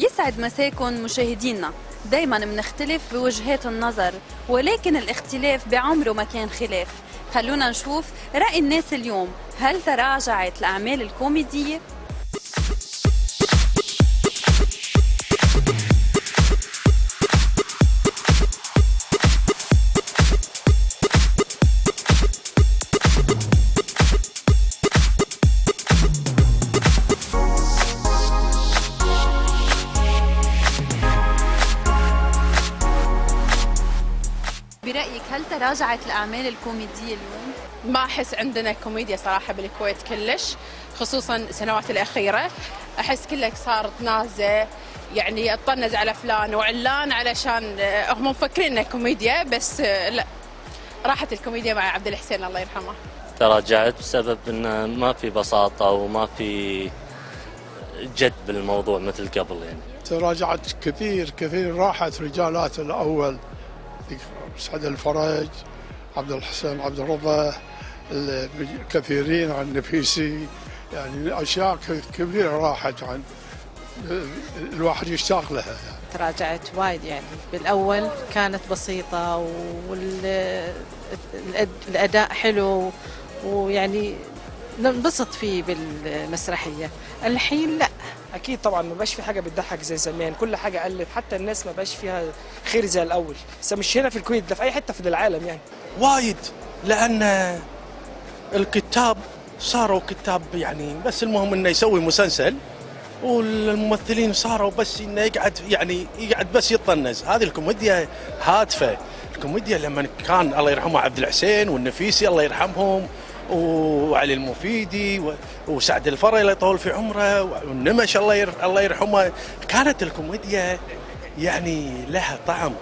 يسعد مساكن مشاهدينا. دايما بنختلف بوجهات النظر ولكن الاختلاف بعمره ما كان خلاف. خلونا نشوف رأي الناس اليوم. هل تراجعت الأعمال الكوميدية؟ برأيك هل تراجعت الأعمال الكوميدية اليوم؟ ما أحس عندنا كوميديا صراحة بالكويت كلش خصوصا السنوات الأخيرة. أحس كلها صارت طنازة يعني تطنز على فلان وعلان علشان آه، هم مفكرين إنها كوميديا بس آه، لا. راحت الكوميديا مع عبد الحسين الله يرحمه. تراجعت بسبب إن ما في بساطة وما في جد بالموضوع مثل قبل يعني. تراجعت كثير كثير. راحت رجالات الأول. سعد الفرج عبد الحسين عبد الرضا كثيرين عن النفيسي يعني أشياء كثيرة راحت عن الواحد يشتاق لها يعني. تراجعت وايد يعني. بالأول كانت بسيطة والأداء حلو ويعني ننبسط فيه بالمسرحية. الحين لا. أكيد طبعا ما بقاش في حاجة بتضحك زي زمان. كل حاجة قلت حتى الناس ما بقاش فيها خير زي الأول. بس مش هنا في الكويت ده في أي حتة في العالم يعني. وايد لأن الكتاب صاروا كتاب يعني بس المهم إنه يسوي مسلسل والممثلين صاروا بس إنه يقعد يعني يقعد بس يطنز. هذه الكوميديا هادفة. الكوميديا لما كان الله يرحمه عبد الحسين والنفيسي الله يرحمهم. وعلي المفيدي وسعد الفري الله يطول في عمره والنمش الله الله يرحمه. كانت الكوميديا يعني لها طعم.